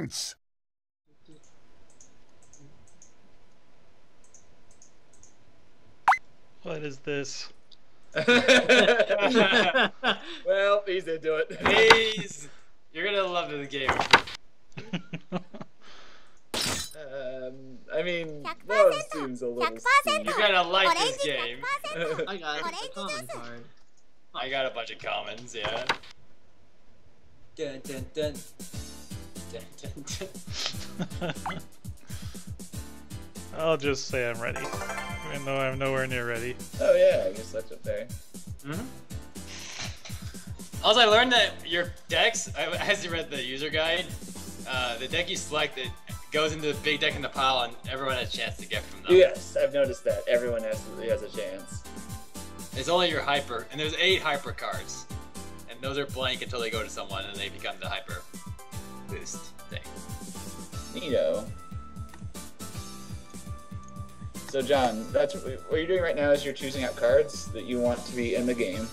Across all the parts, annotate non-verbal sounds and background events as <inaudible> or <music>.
chance! What is this? <laughs> well, he's into it. He's. <laughs> You're gonna love the game. Um, I mean, Love seems a little steep. You're gonna like this game. <laughs> I got it. A common card. I got a bunch of commons, yeah. Dun, dun, dun. <laughs> I'll just say I'm ready, even though I'm nowhere near ready. Oh yeah, I guess that's up there. Mhm. Also, I learned that your decks, I- as you read the user guide, uh, the deck you select it goes into the big deck in the pile, and everyone has a chance to get from them. Yes, I've noticed that. Everyone has has a chance. It's only your hyper, and there's eight hyper cards, and those are blank until they go to someone, and they become the hyper boost thing. Neato. So John, that's what you're doing right now is you're choosing out cards that you want to be in the game,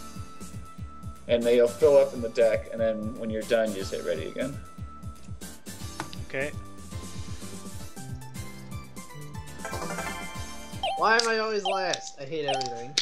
and they'll fill up in the deck, and then when you're done, you just hit ready again. Okay. Why am I always last? I hate everything.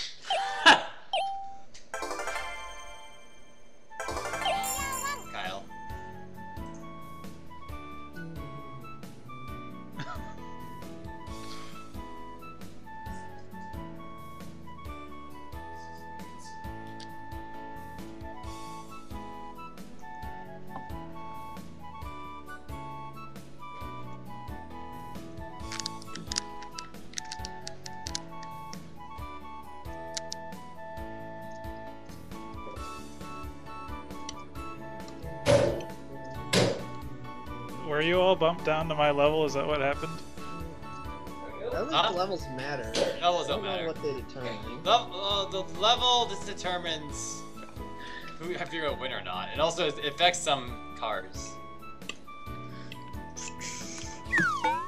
Bumped down to my level? Is that what happened? I don't think Huh? levels matter. Levels don't don't matter. what they determine. The, uh, the level just determines who if you're gonna win or not. It also affects some cards.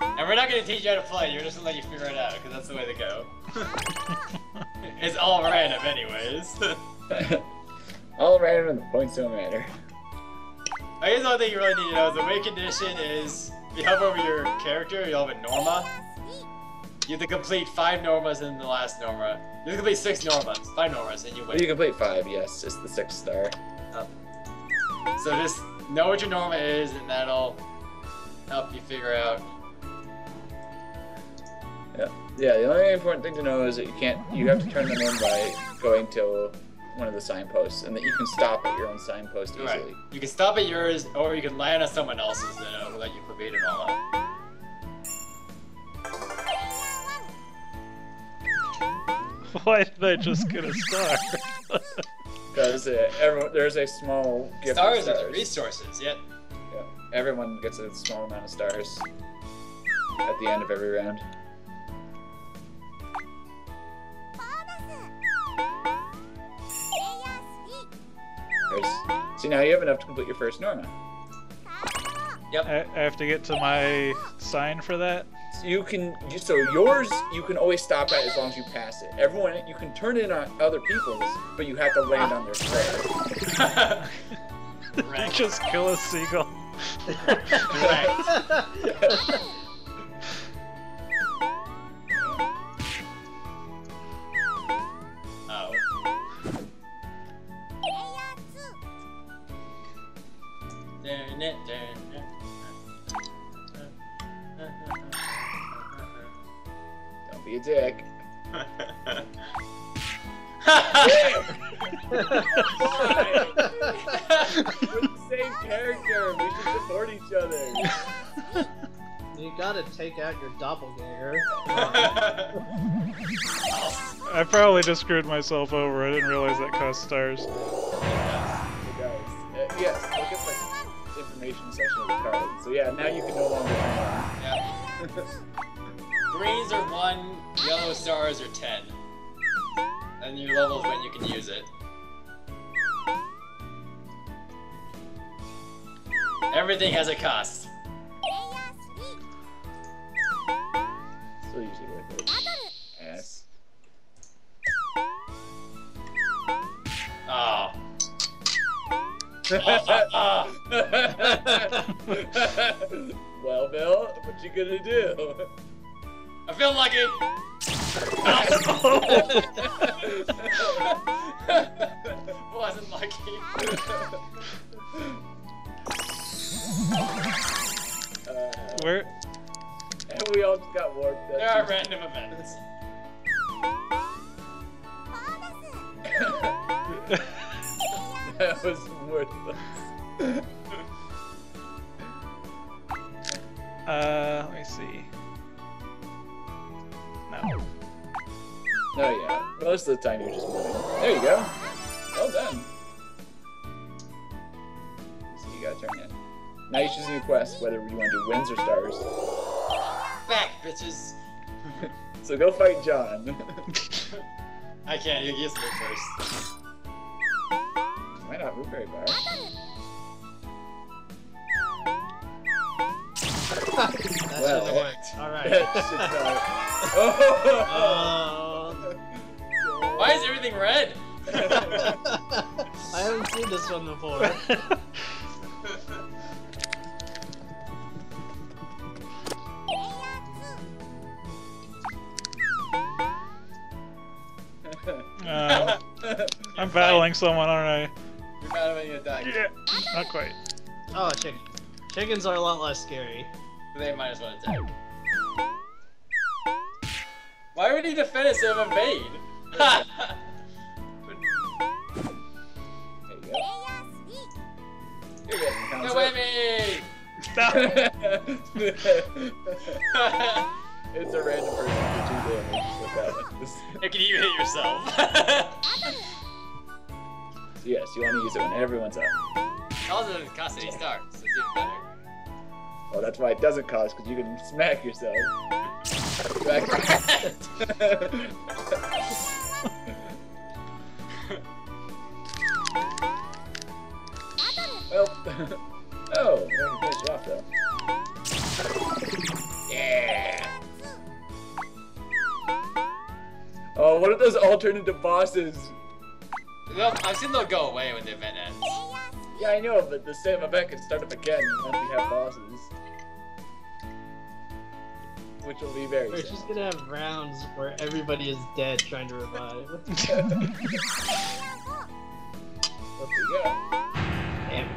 And we're not gonna teach you how to play. You're just gonna let you figure it out because that's the way to go. <laughs> it's all random, anyways. <laughs> <laughs> All random and the points don't matter. I guess the only thing you really need to know is the win condition is if you hover over your character, you'll have a Norma. You have to complete five Normas in the last Norma. You have to complete six Normas, five Normas, and you win. You complete five, yes, just the sixth star. So just know what your Norma is, and that'll help you figure out. Yeah, yeah. The only important thing to know is that you can't. You have to turn them in by going to one of the signposts, and that you can stop at your own signpost easily. Right. You can stop at yours, or you can land on someone else's, and it'll let you complete it all up. <laughs> Why did I just get a star? <laughs> Because uh, everyone, there's a small gift Stars of are the stars. resources, yeah. Yeah. Everyone gets a small amount of stars at the end of every round. There's, see now you have enough to complete your first Norma. I, I have to get to my sign for that. So you can so yours you can always stop at as long as you pass it. Everyone you can turn in on other people's, but you have to land on their square. You <laughs> just kill a seagull. <laughs> right. <laughs> gotta take out your doppelganger. I probably just screwed myself over. I didn't realize that cost stars. Hey guys. Uh, yes, look at the information section of the card. So yeah, now you can no longer turn Yeah. Greens are one, yellow stars are ten. And your level when you can use it. Everything has a cost. <laughs> well, Bill, what you gonna do? I feel like lucky. Wasn't lucky. Uh, Where? and we all just got warped. That's There are random events. <laughs> <laughs> <laughs> that was worthless. <laughs> Uh, let me see. No. Oh yeah, most of the time you're just moving. There you go. Well done. So you gotta turn in. Now you're choosing your quest, whether you want to do wins or stars. Back, bitches. <laughs> So go fight John. I can't. You get me first. Might not move very far. that should have worked. Alright. That should not- Oh! Why is everything red? <laughs> I haven't seen this one before. <laughs> Uh, I'm battling someone, aren't You're mad when you Yeah. Not quite. Oh, chicken. Chickens are a lot less scary. They might as well attack. Why would he defend instead of evade? There you go. You're getting Get away me! it's a random person for two damage with that one. Hey, can you hit yourself? <laughs> yes, you want to use it when everyone's up. also doesn't cost any stars, so it's even better. Oh, that's why it doesn't cost, because you can smack yourself. <laughs> <laughs> Well, <laughs> oh, I can finish it off though. Yeah. Oh, what if those alternative bosses? Well, I've seen they'll go away when the event ends. Yeah, I know, but the same event can start up again once we have bosses. Which will be very We're sad. just gonna have rounds where everybody is dead trying to revive. <laughs> Up we go. Damn.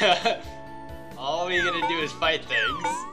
<laughs> All we're gonna do is fight things.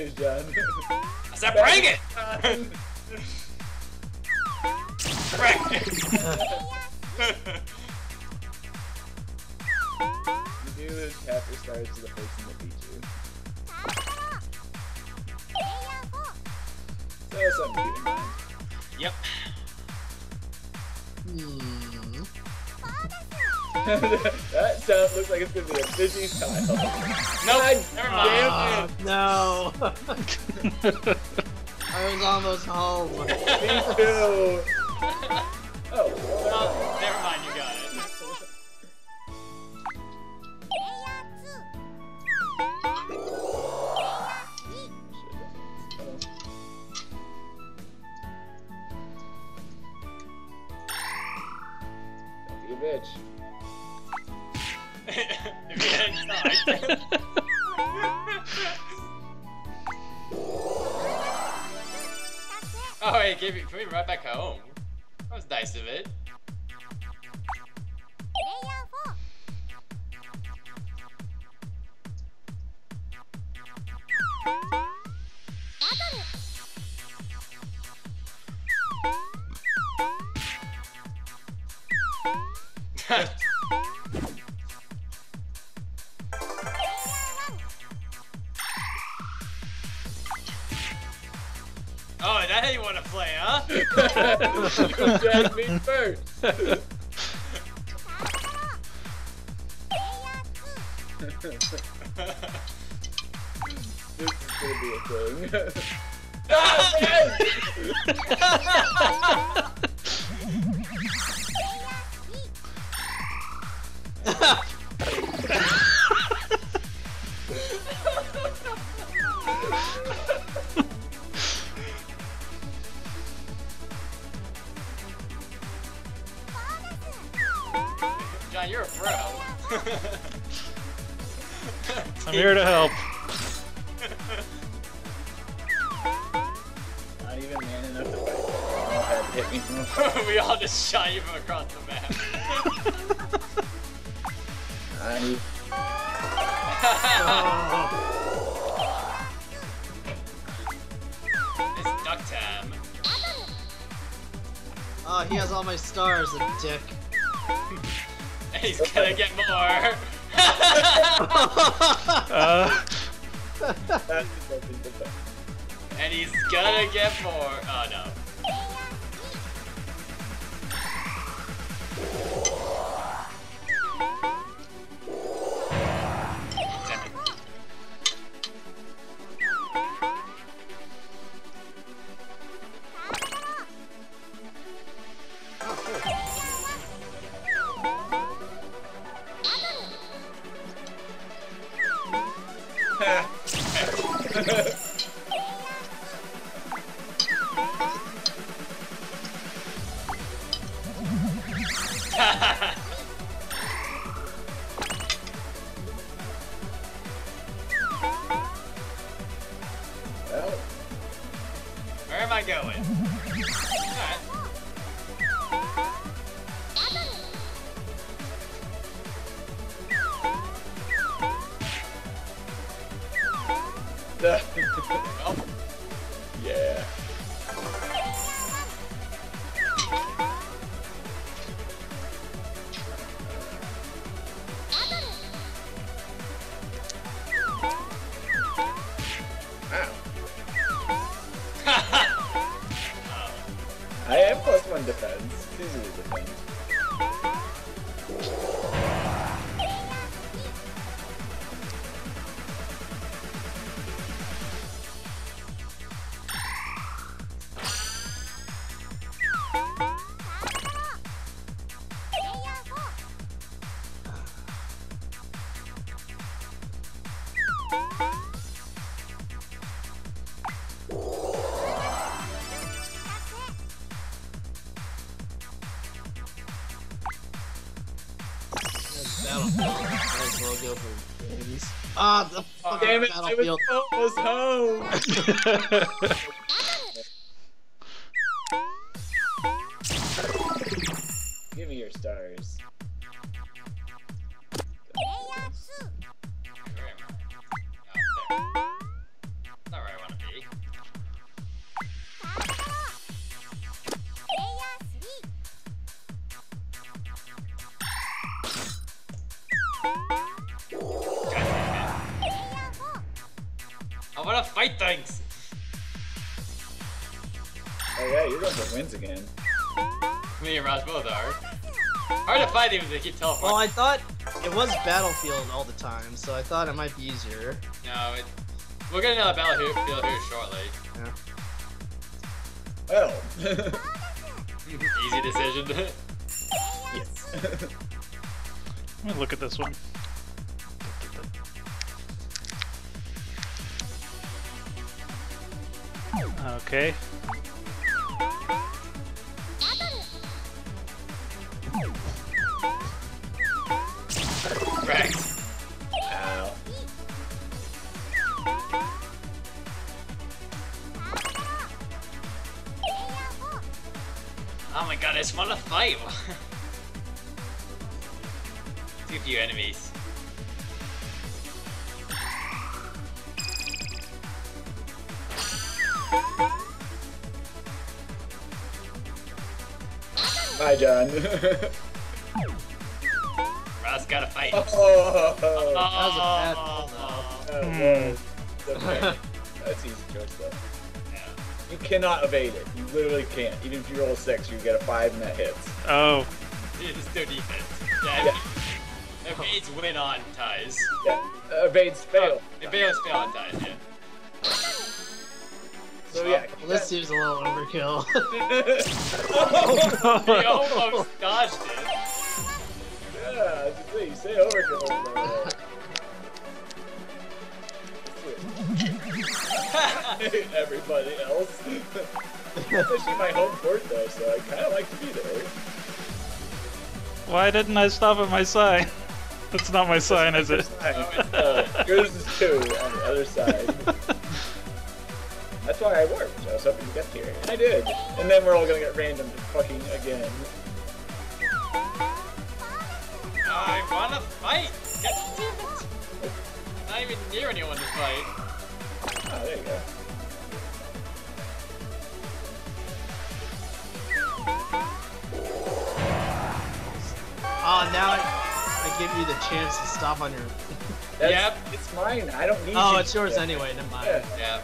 Bad news, John. I said bring it! Bring You do half your stars to the person that beat you. So that's something to keep in mind. Yep. That sound looks like it's gonna be a busy time. Nope, God never Ah, mind. no. <laughs> I was almost home. Me too. Of it. You dragged me first. <laughs> <laughs> <laughs> this is gonna be a thing. Ah, I'm here to help. Not even man enough to fight. Oh, had hit me we all just shot you from across the map. I need <laughs> it's duck time. Oh, he has all my stars, the dick. <laughs> He's gonna get more. Uh, that's <laughs> something to fight. <laughs> and he's gonna get more. Oh no. Babies. Ah, the fucking Damn it, I was almost home. <laughs> Well, I thought it was Battlefield all the time, so I thought it might be easier. No, it, we'll get another battlefield here shortly. Yeah. Well. <laughs> Easy decision. yes. <laughs> Let me look at this one. Okay. Fight. Too few enemies. Bye, John. <laughs> Ross gotta fight. Oh, That was a bad Oh. pull, though. Oh, hmm. that was. Okay. That's easy choice though. <laughs> Yeah. You cannot evade it. You literally can't. Even if you roll a six, you get a five and that hits. Oh, <laughs> It's no defense. Yeah. Yeah. Evades win on ties. Yeah. Uh, evades fail. Evades fail on ties, yeah. So yeah. Well, this seems a little overkill. <laughs> <laughs> oh He almost dodged it. Yeah, I just say, you say overkill. Everybody else. Especially my home court though, so I kind of like to be there. why didn't I stop at my sign? That's not my sign, is it? Uh, yours is two on the other side. That's why I worked. I was hoping to get here. And I did. And then we're all gonna get random fucking again. I wanna fight! God damn it! Not even near anyone to fight. Oh, there you go. Oh, now I, I give you the chance to stop on your. <laughs> That's, Yep. It's mine. I don't need it. Oh, you it's yours anyway. Never mind. Yeah. Yeah.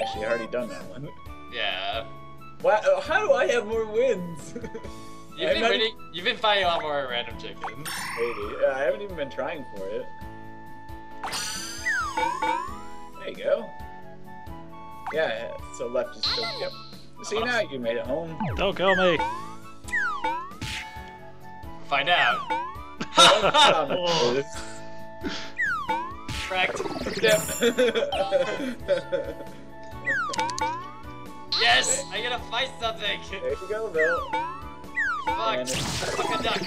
Actually, I already done that one. Yeah. Wow, uh, how do I have more wins? You've <laughs> been not- winning, you've been finding a lot more random chickens. Maybe. Uh, I haven't even been trying for it. There you go. Yeah, so left is still. Yep. See, now you made it home. Don't kill me. Find out. <laughs> Promises. Correct. yep. Yes! I gotta fight something! there you go, Bill. Fuck! And- Fuck a duck!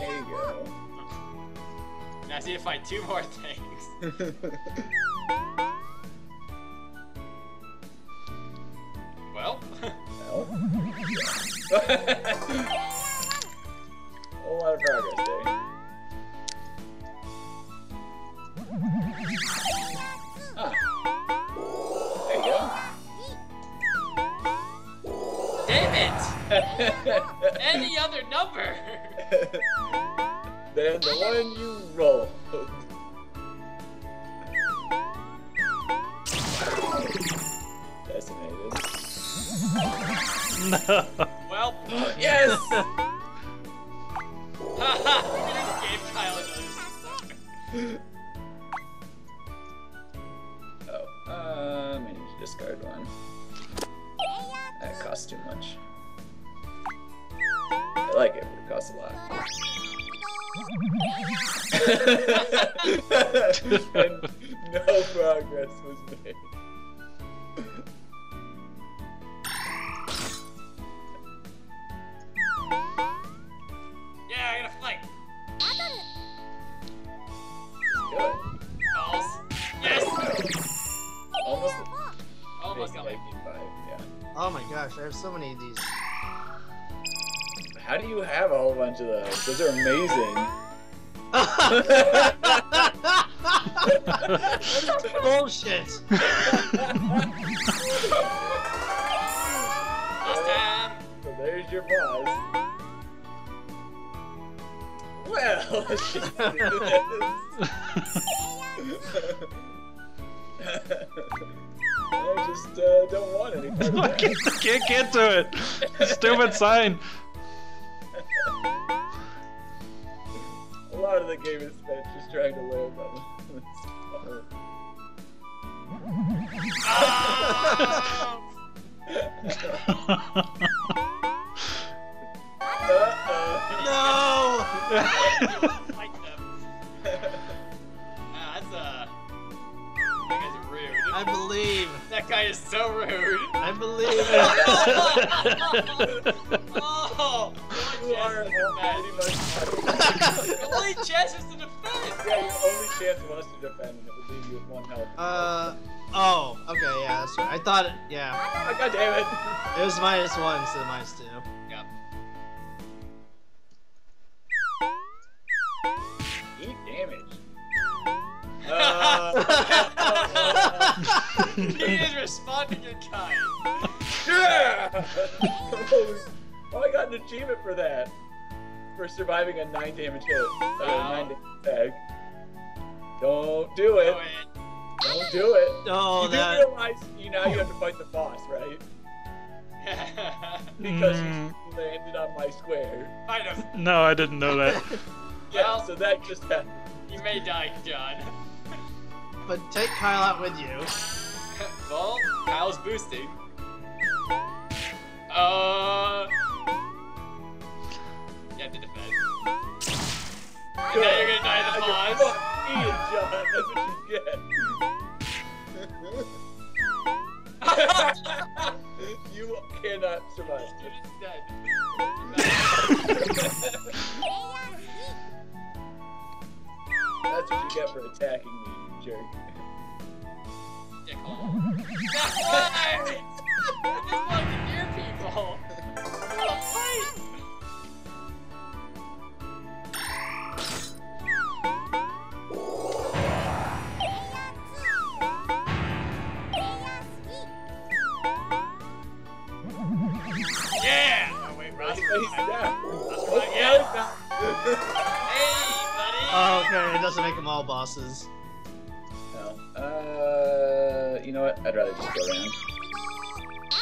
There you go. Now I need to fight two more things. Well, well. <laughs> A lot of progress there. Ah. There you damn it! <laughs> Any other number! <laughs> then the one you Almost Almost a got big me. 95, yeah. Oh my gosh, I have so many of these. How do you have a whole bunch of those? Those are amazing. <laughs> Bullshit. Last! So there's your boss. Well, <laughs> <laughs> I just uh, don't want any part I <laughs> can't, can't get to it. Stupid sign. A lot of the game is spent just trying to live on this part. Ah! Uh-oh. No. <laughs> believe. That guy is so rude. I believe. <laughs> <laughs> Oh! You are The only chance is to defend. Yeah, your only chance was to defend, and it would leave you with one health. uh. Oh. Okay. Yeah. That's right. I thought. It, yeah. Oh, God damn it! It was minus one instead of minus two. Yep. Eat damage. <laughs> Uh. He is responding in kind. Yeah! oh, I got an achievement for that. For surviving a 9 damage hit. Uh, Wow. 9 damage tag. Don't do it. Wait. Don't do it. Oh, you do realize you now you have to fight the boss, right? <laughs> Because Mm. you landed on my square. kind of. No, I didn't know that. <laughs> Yeah, Well- so that just happened. You may die, John. But take Kyle out with you. Well, Kyle's boosting. Uh. You have to defend. Now you're gonna die in the pause. you're fucked. Eat it, John. That's what you get. <laughs> you cannot survive. You're just dead. That's what you get for attacking me, jerk. Dickhole. I just to hear people. Yeah! Oh wait, Ross. He's down. That's right, yeah. yeah. Hey, buddy! Oh, okay, it doesn't make them all bosses. Uh, you know what? I'd rather just go around.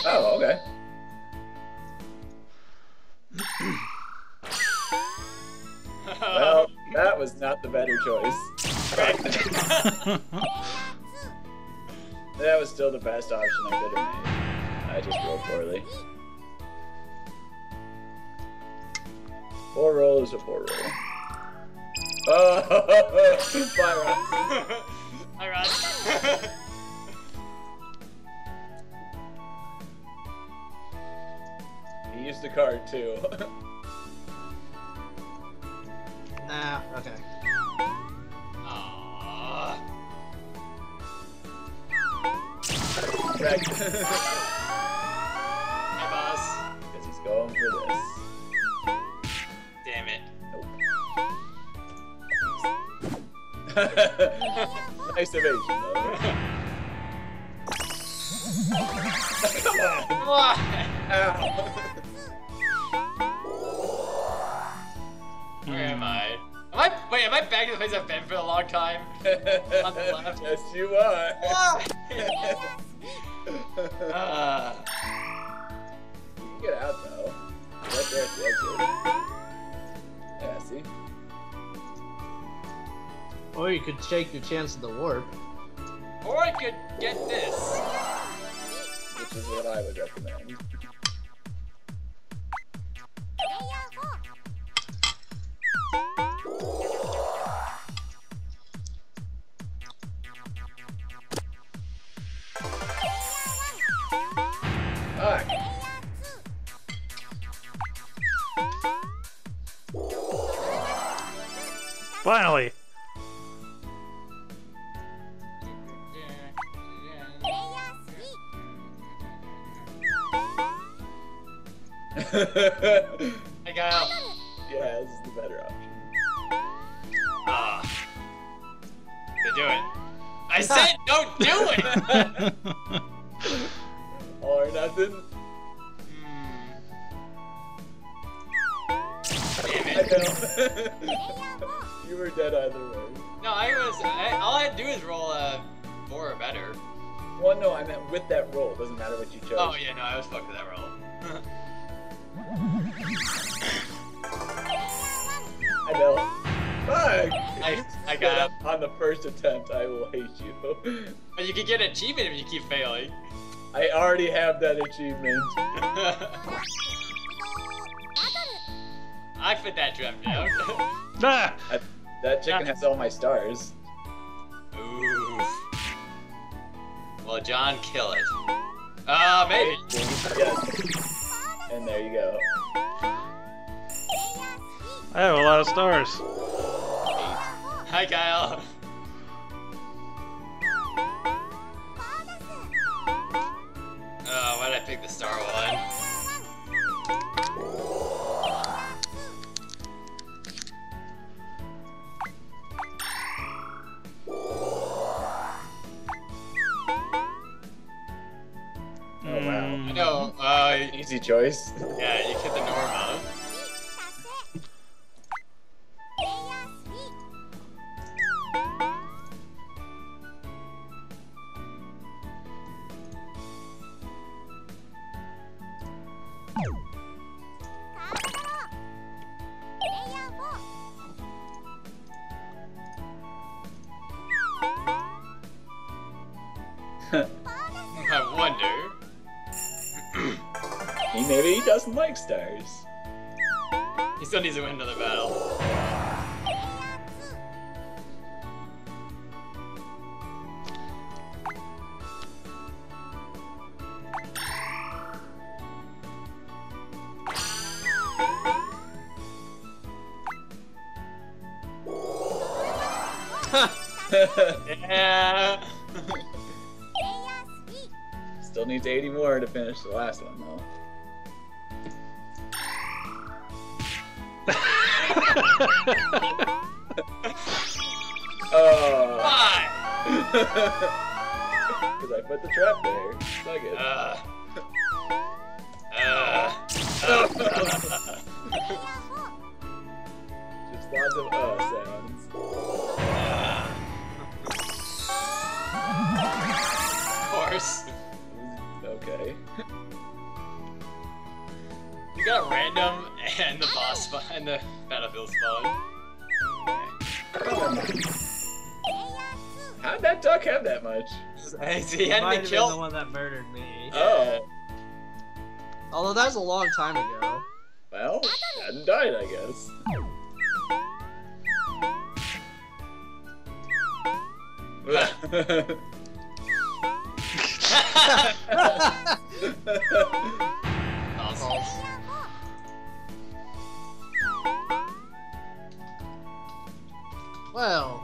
Oh, okay. Well, that was not the better choice. <laughs> That was still the best option I could have made. I just rolled poorly. Poor roll is a poor roll. Oh, <laughs> bye. <laughs> Hi, Ross. He used the card too. <laughs> Nah, okay. Aww. Right. <laughs> Hi, boss. Because he's going for this. Damn it. <laughs> nice evasion, though. Where am I? Am I? Wait, am I back in the place I've been for a long time? On the left. <laughs> yes, you are. Uh, you can get out though. Right there at the exit. Yeah, see? Or you could take your chance of the warp. or I could get this. Is what I would recommend. Roll. It doesn't matter what you chose. Oh, yeah, no, I was fucked with that roll. <laughs> I know. Fuck! I- I got up <laughs> on the first attempt. I will hate you. but you could get an achievement if you keep failing. I already have that achievement. <laughs> I fit that trap down. ah! That chicken has all my stars. Ooh. Well, John, kill it. Uh, maybe. Yes. And there you go. I have a lot of stars. Hi, Kyle. Oh, why did I pick the star one? No, uh, Easy choice. yeah, you hit the Norma. I doesn't like stars. He still needs to win another battle. <laughs> Yeah. Still needs 80 more to finish the last one though. Because I put the trap there. Suck it. Uh. Uh. Just lots of uh sounds. Of course. Okay. You got random and the boss spawn and the battlefield spawn. How'd that duck have that much? Hey, <laughs> see, he hadn't Might been have the killed. one that murdered me. Oh. Although that was a long time ago. Well, hadn't died, I guess. <laughs> Awesome. <laughs> Well,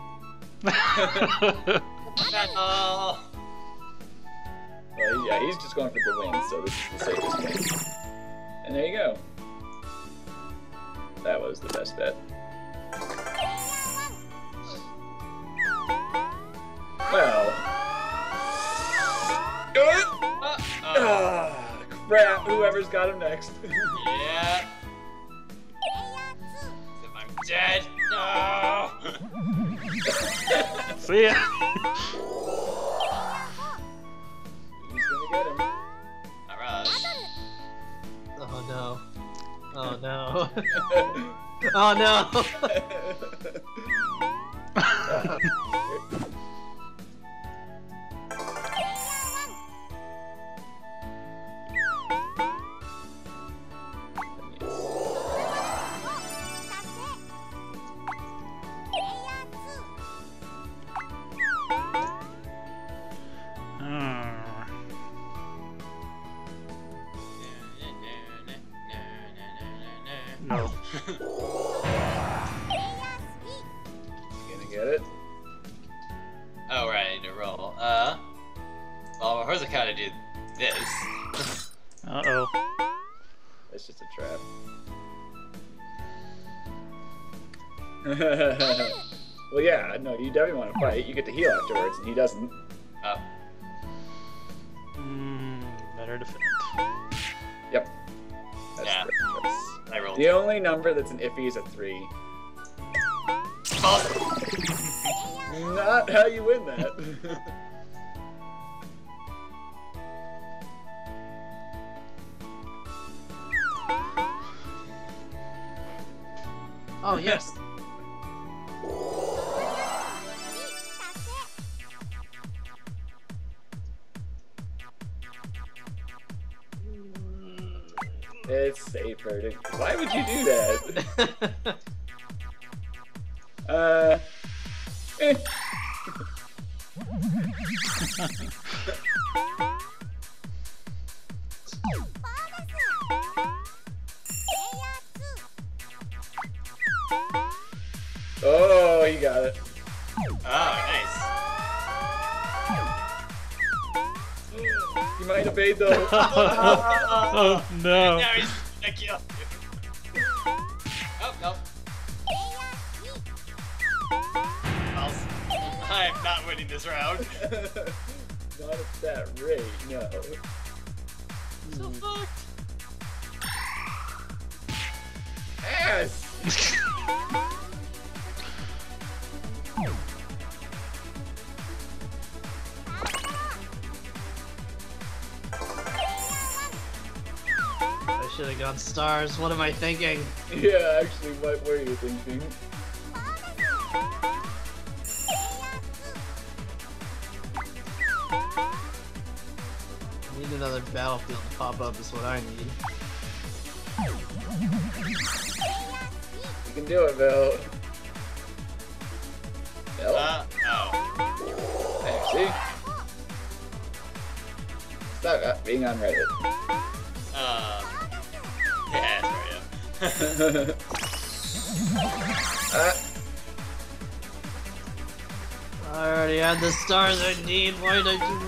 Battle. Yeah, he's just going for the win, so this is the safest win. And there you go. That was the best bet. Well. Uh, uh, Ah, crap, whoever's got him next. <laughs> yeah. If I'm dead. No. See ya. <laughs> Oh no. <laughs> oh no. <laughs> <laughs> Oh, right, I need to roll. Uh. Well, first I gotta do this. Uh oh. It's just a trap. <laughs> well, yeah, no, you definitely want to fight. You get to heal afterwards, and he doesn't. Oh. Mm, better defend. Yep. That's Yeah. the correct. I rolled. The only number that's an iffy is a three. Oh. Not how you win that. <laughs> Oh yes. it's safer to. Why would you do that? <laughs> Uh. Oh, you got it. Oh, nice. You might evade though. <laughs> oh no. Winning this round. Not at that rate, no. So hmm. fucked. Yes! I should have got stars. What am I thinking? <laughs> Yeah, actually, what were you thinking? Battlefield to pop up is what I need. You can do it, Bill. Bill? Uh, oh. There, see? Stop uh, being on Reddit. Uh. Yeah, that's right, yeah. uh, I already had the stars I need. Why did I do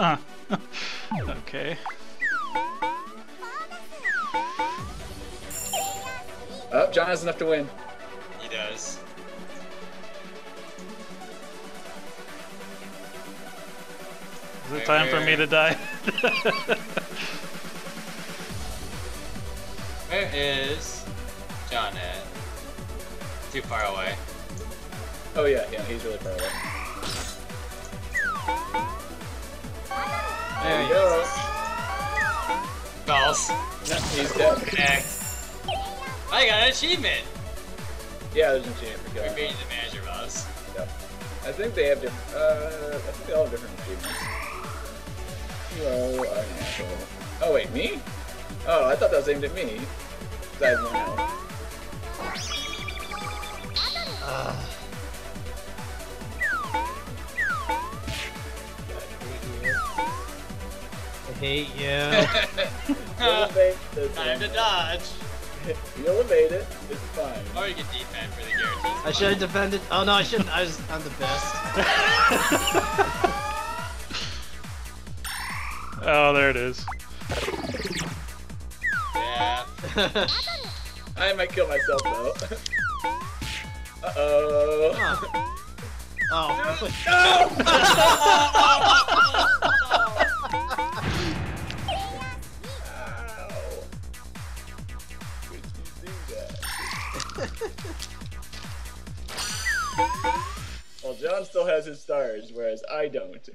Huh. <laughs> okay. oh, John has enough to win. he does. Is it time for me to die? <laughs> Where is John at? Too far away. Oh yeah, yeah, he's really far away. There you go. False. No, he's dead. Connect. I got an achievement! Yeah, there's an achievement for We're killing. beating the manager boss. Yep. I think they have different. Uh, I think they all have different achievements. Hello, I'm an asshole. Oh wait, me? Oh, I thought that was aimed at me. 'Cause I have one health. Hate you. <laughs> You'll this Time to dodge! <laughs> You'll evade it. It's fine. Or you can defend for the guarantees. I should have defended. Oh no, I shouldn't. I was. I'm the best. <laughs> oh, there it is. Yeah. I might kill myself though. uh oh. oh. Ow. Well, John still has his stars, whereas I don't.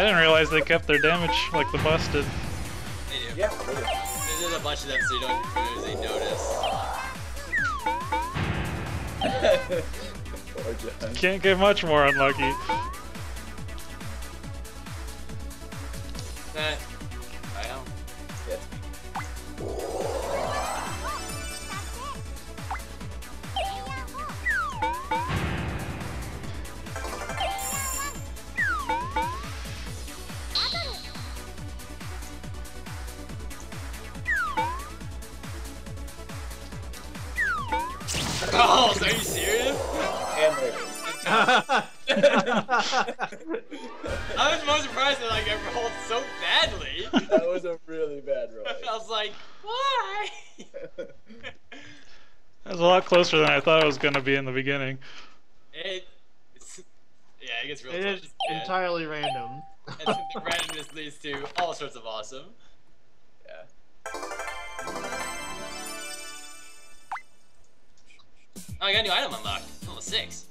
I didn't realize they kept their damage like the busted. They do. Yeah. we did. There's a bunch of them so you don't usually notice. <laughs> Can't get much more unlucky. Eh. I thought it was gonna be in the beginning. It, it's, yeah, it gets real it tough. entirely random. And the randomness leads to all sorts of awesome. yeah. Oh, I got a new item unlocked. Level 6. Bitches.